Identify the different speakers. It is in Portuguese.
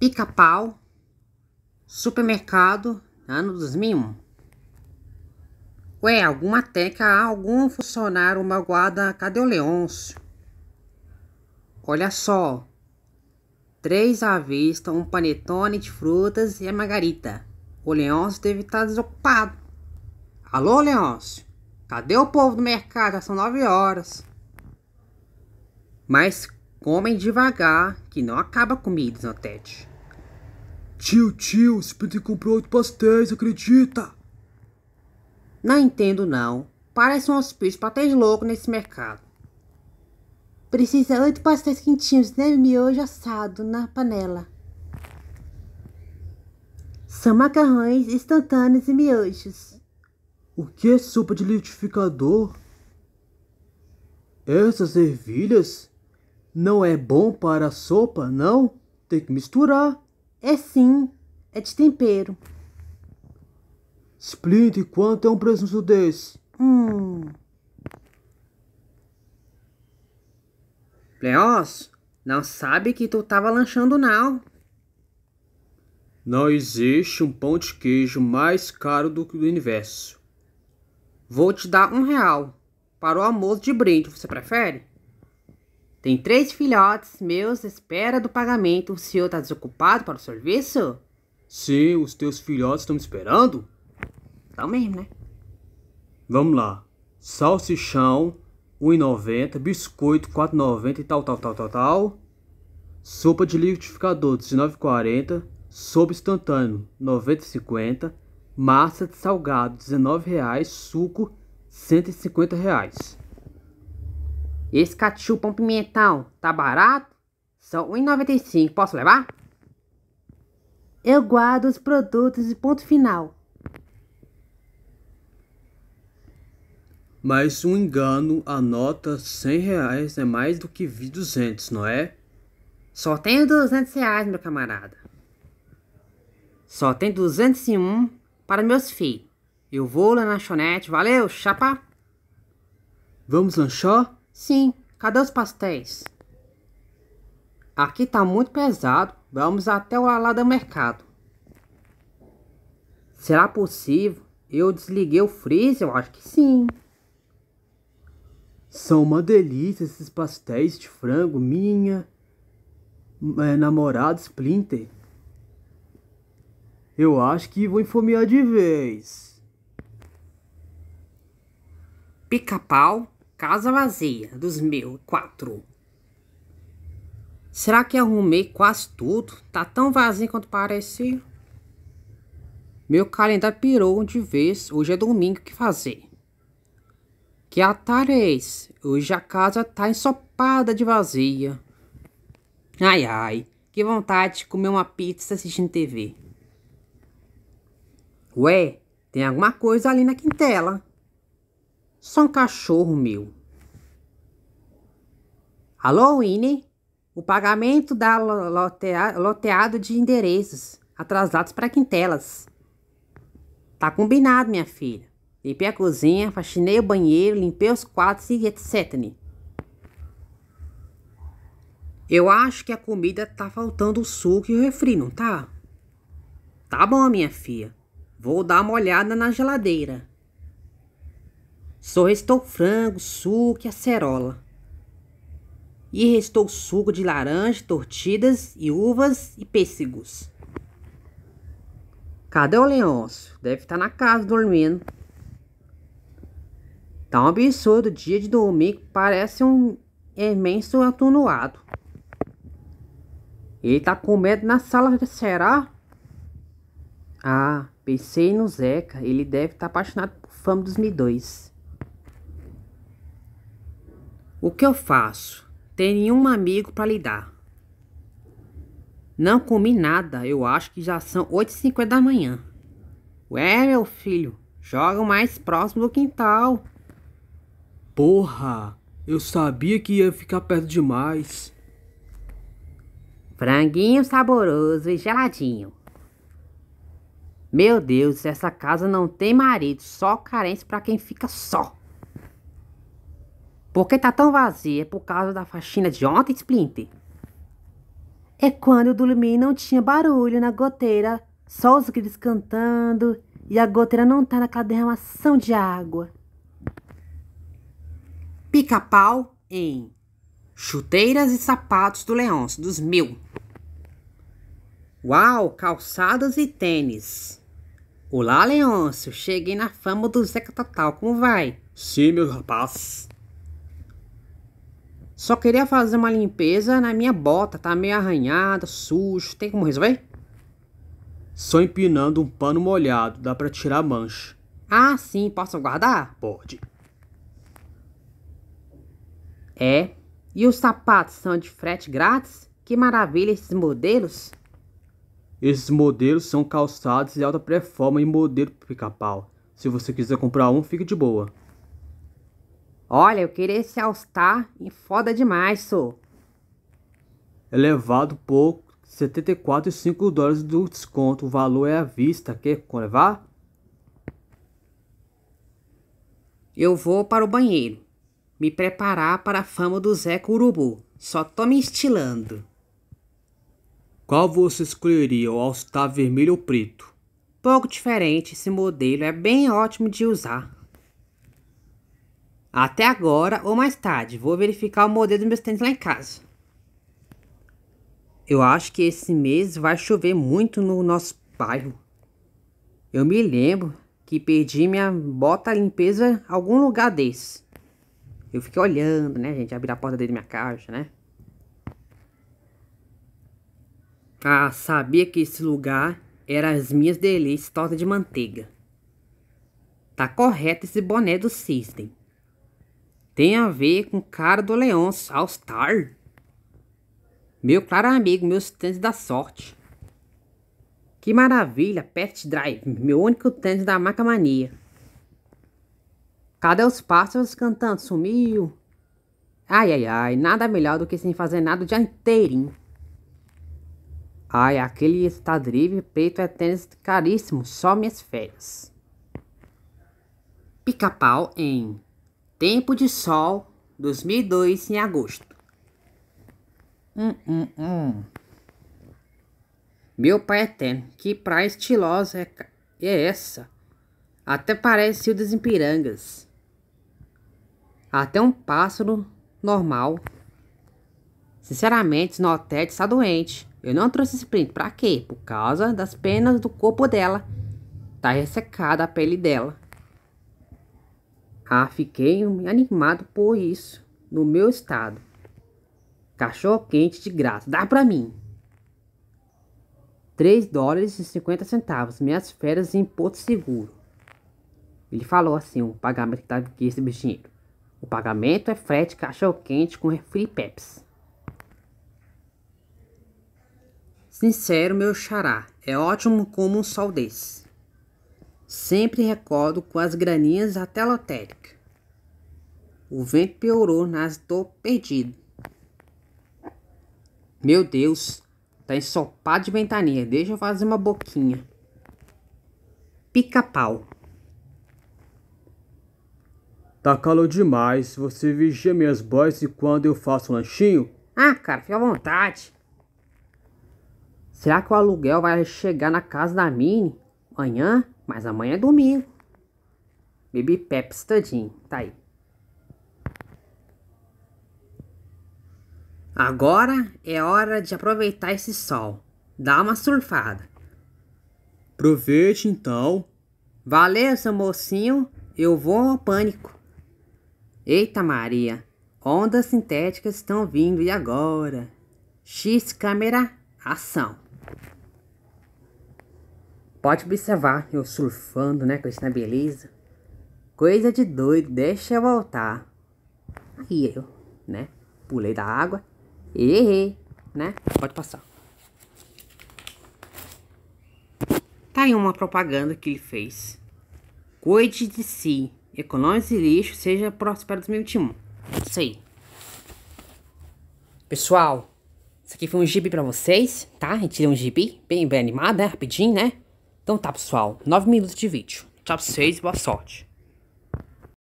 Speaker 1: Pica-pau, supermercado, ano 2001. Ué, alguma técnica, algum funcionário, uma guarda, cadê o Leôncio? Olha só, três à vista, um panetone de frutas e a margarita. O Leôncio deve estar desocupado. Alô, Leôncio? Cadê o povo do mercado? Já são nove horas. Mas comem devagar, que não acaba comida, Zotete.
Speaker 2: Tio, tio, Splinter comprou oito pastéis, acredita?
Speaker 1: Não entendo não. Parece um hospício para ter louco nesse mercado. Precisa oito pastéis quentinhos, né? Miojo assado na panela. São macarrões instantâneos e miojos.
Speaker 2: O que é sopa de liquidificador? Essas ervilhas não é bom para a sopa, não? Tem que misturar.
Speaker 1: É sim, é de tempero.
Speaker 2: Splinter, quanto é um presunto desse?
Speaker 1: Hum. Leós, não sabe que tu tava lanchando não.
Speaker 2: Não existe um pão de queijo mais caro do que o do universo.
Speaker 1: Vou te dar um real para o almoço de brinde, você prefere? Tem três filhotes meus espera do pagamento. O senhor está desocupado para o serviço?
Speaker 2: Sim, os teus filhotes estão me esperando?
Speaker 1: Estão mesmo, né?
Speaker 2: Vamos lá. Salsichão, 1,90. Biscoito, 4,90 e tal, tal, tal, tal, tal. Sopa de liquidificador, 19,40. Sopa instantâneo, 90,50. Massa de salgado, 19 reais. Suco, 150 reais.
Speaker 1: Esse um pimentão tá barato? São R$1,95. Posso levar? Eu guardo os produtos de ponto final.
Speaker 2: Mas um engano, a nota 100 reais é mais do que 200, não é?
Speaker 1: Só tenho 200 reais, meu camarada. Só tem 201 para meus filhos. Eu vou lá na lanchonete. Valeu, chapa!
Speaker 2: Vamos lanchar?
Speaker 1: Sim, cadê os pastéis? Aqui tá muito pesado. Vamos até o lá do mercado. Será possível? Eu desliguei o freezer? Eu acho que sim.
Speaker 2: São uma delícia esses pastéis de frango, minha é, namorada Splinter. Eu acho que vou enfomear de vez.
Speaker 1: Pica-pau Casa vazia dos meus quatro. Será que arrumei quase tudo? Tá tão vazio quanto parecia. Meu calendário pirou de vez. Hoje é domingo, que fazer? Que atalho é esse? Hoje a casa tá ensopada de vazia. Ai, ai, que vontade de comer uma pizza assistindo TV. Ué, tem alguma coisa ali na quintela. Só um cachorro meu. Alô, Winnie? O pagamento da lotea, loteado de endereços atrasados para quintelas. Tá combinado, minha filha. Limpei a cozinha, faxinei o banheiro, limpei os quartos e etc. Eu acho que a comida tá faltando o suco e o refri, não tá? Tá bom, minha filha. Vou dar uma olhada na geladeira. Só restou frango, suco e acerola. E restou suco de laranja, tortidas e uvas e pêssegos. Cadê o Leôncio? Deve estar na casa dormindo. Tá um absurdo. Dia de domingo parece um imenso atenuado. Ele tá com medo na sala, será? Ah, pensei no Zeca. Ele deve estar tá apaixonado por fama dos Mi 2. O que eu faço? Tem nenhum amigo para lidar. Não comi nada, eu acho que já são 8h50 da manhã. Ué, meu filho, joga mais próximo do quintal.
Speaker 2: Porra, eu sabia que ia ficar perto demais.
Speaker 1: Franguinho saboroso e geladinho. Meu Deus, essa casa não tem marido, só carência para quem fica só. Por que tá tão vazia? É por causa da faxina de ontem, Splinter? É quando eu dormi não tinha barulho na goteira, só os gritos cantando e a goteira não tá naquela derramação de água. Pica-pau em chuteiras e sapatos do Leôncio, dos mil. Uau, calçados e tênis. Olá, Leôncio. Cheguei na fama do Zeca Total. Como vai?
Speaker 2: Sim, meu rapaz.
Speaker 1: Só queria fazer uma limpeza na minha bota. Tá meio arranhada, sujo. Tem como resolver?
Speaker 2: Só empinando um pano molhado. Dá pra tirar a mancha.
Speaker 1: Ah, sim. Posso guardar?
Speaker 2: Pode.
Speaker 1: É. E os sapatos são de frete grátis? Que maravilha esses modelos.
Speaker 2: Esses modelos são calçados de alta performance e modelo pica-pau. Se você quiser comprar um, fique de boa.
Speaker 1: Olha, eu queria esse All-Star e foda demais, sou.
Speaker 2: Elevado por 74,5 dólares do desconto. O valor é à vista. Quer levar?
Speaker 1: Eu vou para o banheiro. Me preparar para a fama do Zé Urubu. Só tô me estilando.
Speaker 2: Qual você escolheria, o All-Star vermelho ou preto?
Speaker 1: Pouco diferente, esse modelo é bem ótimo de usar. Até agora ou mais tarde, vou verificar o modelo dos meus tênis lá em casa. Eu acho que esse mês vai chover muito no nosso bairro. Eu me lembro que perdi minha bota limpeza em algum lugar desse. Eu fiquei olhando, né, gente, abrir a porta dele minha caixa, né? Ah, sabia que esse lugar era as minhas delícias torta de manteiga. Tá correto esse boné do System. Tem a ver com o cara do Leão All Star. Meu claro amigo, meus tênis da sorte. Que maravilha, Pet Drive, meu único tênis da marca Mania. Cadê os pássaros cantando? Sumiu. Ai, ai, ai, nada melhor do que sem fazer nada o dia inteirinho. Ai, aquele estadrive preto é tênis caríssimo, só minhas férias. Pica-pau em Tempo de Sol, 2002, em agosto. Hum, hum, hum. Meu pai eterno, que praia estilosa é, é essa? Até parece o das Impirangas. Até um pássaro normal. Sinceramente, Snotete está doente. Eu não trouxe esse print. Pra quê? Por causa das penas do corpo dela. Tá ressecada a pele dela. Ah, fiquei animado por isso. No meu estado. Cachorro quente de graça. Dá pra mim. 3 dólares e 50 centavos. Minhas férias em Porto Seguro. Ele falou assim, o pagamento que tá aqui esse bichinho. O pagamento é frete cachorro quente com refri Pepsi. Sincero, meu xará, é ótimo como um sol desse. Sempre recordo com as graninhas até lotérica. O vento piorou, mas tô perdido. Meu Deus, tá ensopado de ventania. Deixa eu fazer uma boquinha. Pica-pau.
Speaker 2: Tá calor demais. Você vigia minhas boys e quando eu faço um lanchinho?
Speaker 1: Ah, cara, fica à vontade. Será que o aluguel vai chegar na casa da Mini amanhã? Mas amanhã é domingo. Bebi Pepsi todinho. Tá aí. Agora é hora de aproveitar esse sol. Dá uma surfada.
Speaker 2: Aproveite então.
Speaker 1: Valeu, seu mocinho. Eu vou ao pânico. Eita Maria, ondas sintéticas estão vindo e agora? X câmera, ação. Pode observar eu surfando, né, com isso na beleza. Coisa de doido, deixa eu voltar. Aí eu, né, pulei da água errei, né, pode passar. Tá aí uma propaganda que ele fez. Cuide de si, econômice lixo, seja próspero 2021. Isso aí. Pessoal, isso aqui foi um gibi pra vocês, tá? A gente tirou um gibi bem, bem animado, né? Rapidinho, né? Então tá, pessoal. 9 minutos de vídeo. Tchau pra vocês boa sorte.